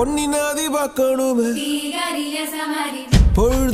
பொன்னி நாதி பார்க்கணுமே பொழுது